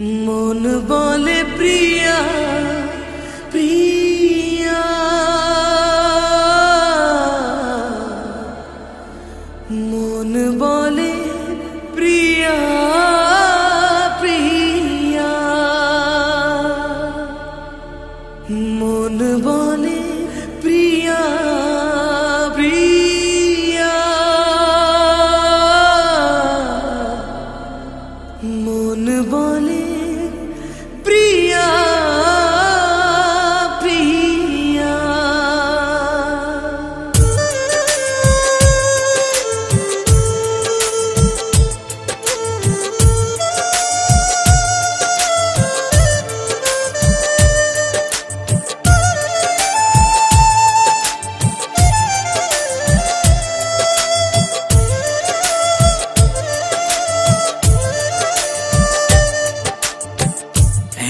মন বলে প্রিয়া প্রিয়া। মন বলে প্রিয়া প্রিয়া। মন বলে প্রিয়া। বলে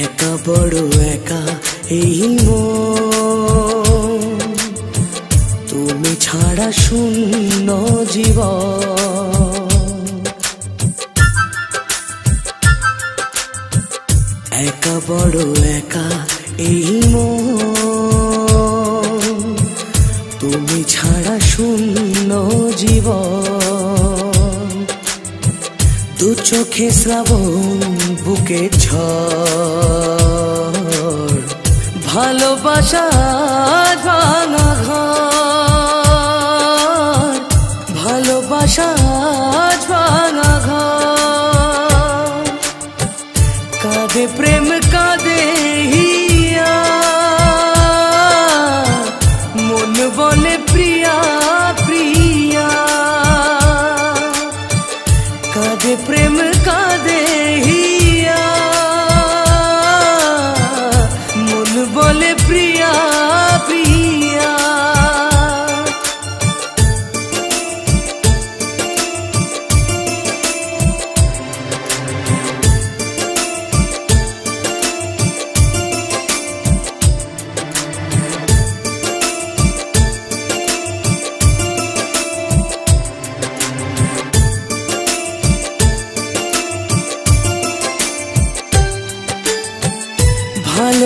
একা বড় একা এই তুমি ছাড়া শূন্য জীবন। একা বড় একা এই তুমি ছাড়া শূন্য জীবন। দু চোখে শ্রাবণ বুকে ঝড়। ভালোবাসা ভাঙা ঘর। ভালোবাসা ভাঙা ঘর। কাঁদে প্রেম কাঁদে মন বলে প্রিয়া প্রিয়া।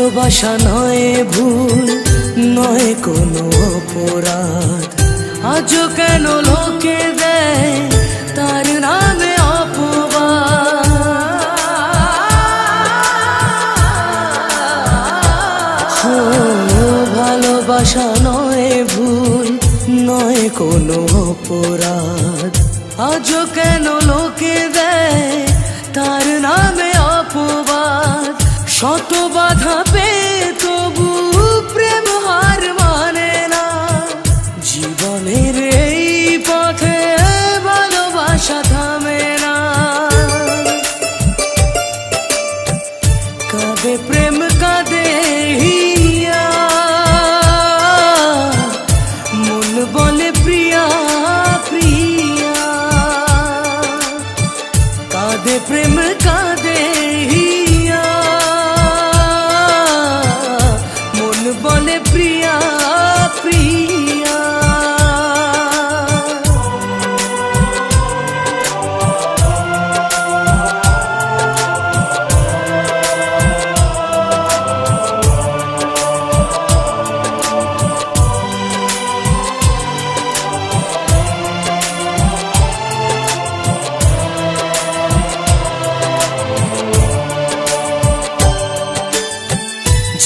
ভালোবাসা নয় ভুল, নয় কোনো অপরাধ। আজও কেন লোকে দেয় তার নামে ভালোবাসা নয় ভুল, নয় কোনো অপরাধ। আজও কেন লোকে দেয় তার নামে অপবাদ? শত বাধা পে বলে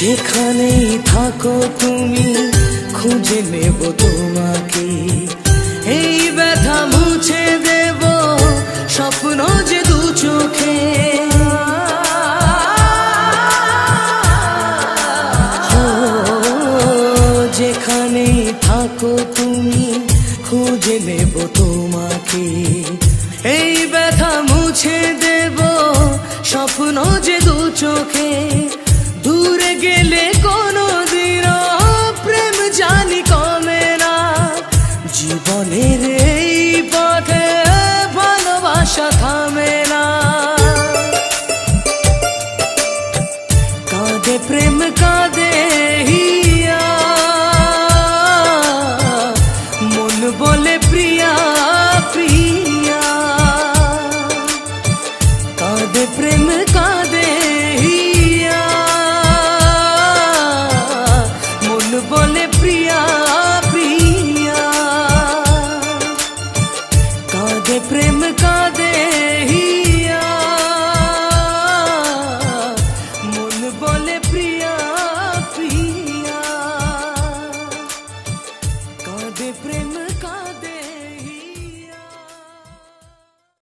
যেখানেই থাকো তুমি খুঁজে নেব তোমাকে। এই ব্যথা মুছে দেব স্বপ্ন যে দু চোখে। কাঁদে প্রেম